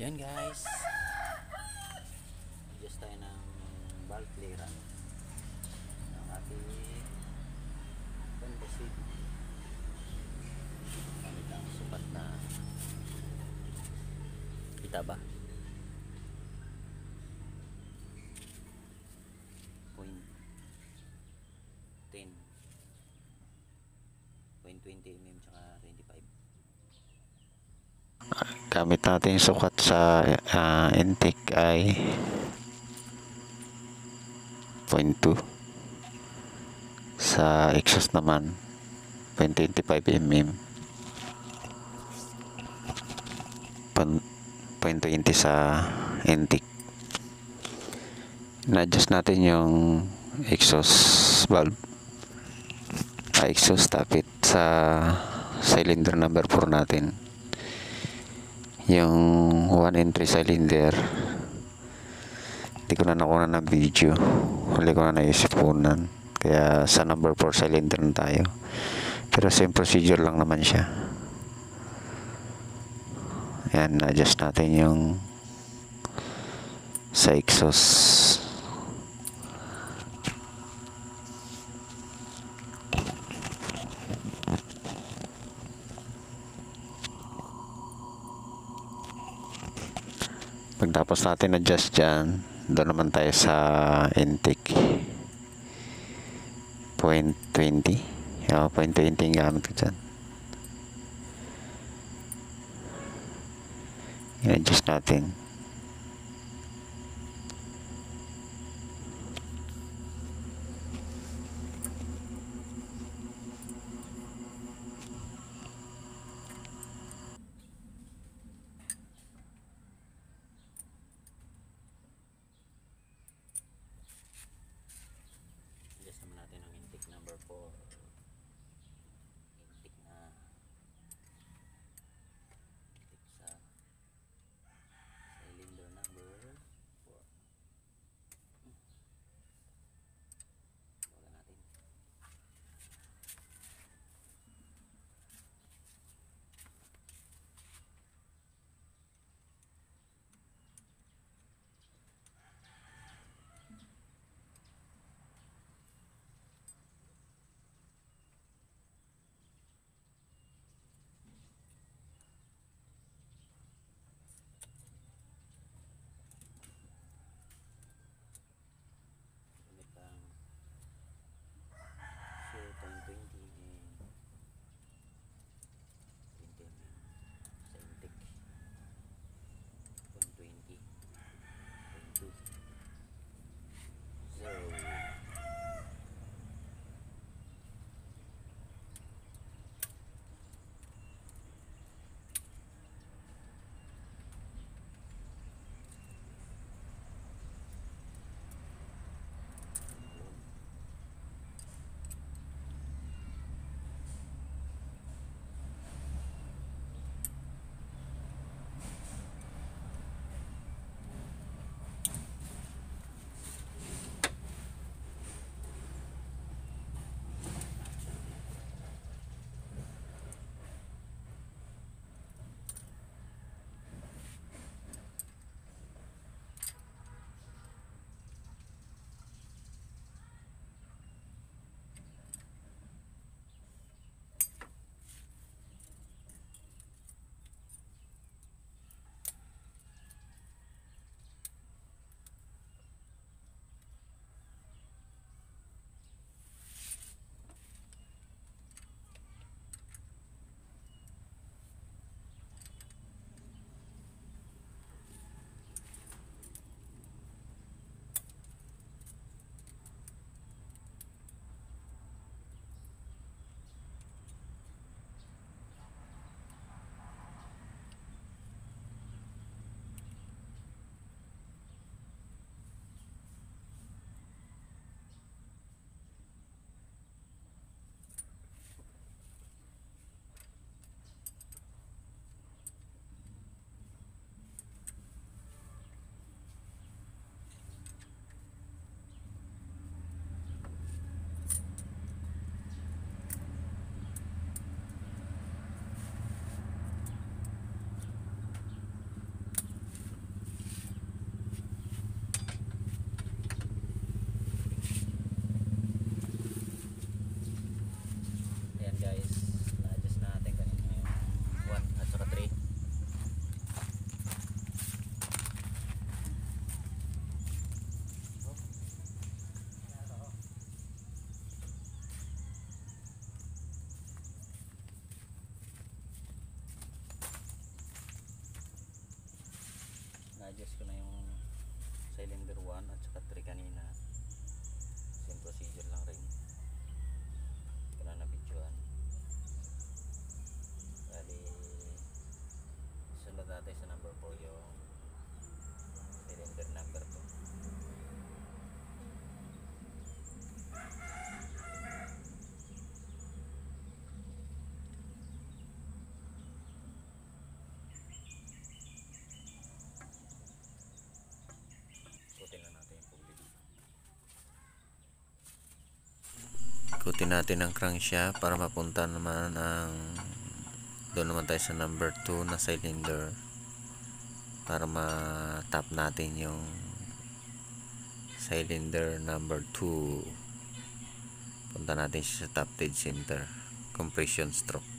Yan guys. Adjust tayo ng valve clearance ng ating Civic. Gamit ang sukat na kita ba? Gamit natin sukat sa ah, intake ay 0.2 sa exhaust naman 0.25 mm Pan- 0.20 sa intake. Na-adjust natin yung exhaust valve. Ah, exhaust tapit sa cylinder number 4 natin yung 1 entry cylinder. Hindi ko na nakuha ng video. Huli ko na naisipunan. Kaya sa number 4 cylinder na tayo. Pero same procedure lang naman siya. Yan na-adjust natin yung sa exhaust Pagtapos natin adjust dyan, doon naman tayo sa intake. Point 20. Yeah, point 20 yung gamit ko dyan. I-adjust natin. Number 4. Na-adjust ko na yung cylinder 1 at saka 3 kanina. Same procedure lang rin. Hindi ko na nabidyoan. Bali, sunod natin sa number 4 yung cylinder number 2. Ikutin na natin yung pulid. Ikutin natin ang crankshaft para mapunta naman ang doon naman tayo sa number 2 na cylinder para ma-tap natin yung cylinder number 2 punta natin sa top dead center. Compression stroke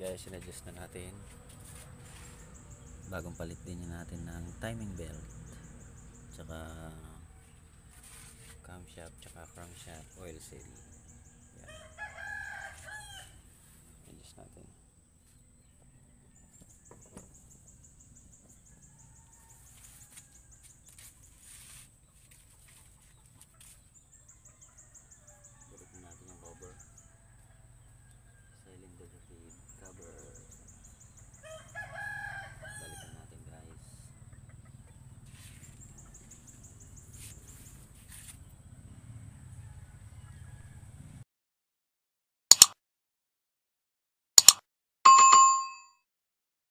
guys sinadjust na natin. Bagong palit din natin ng timing belt. Tsaka camshaft tsaka crankshaft oil seal. Yan. Adjust natin.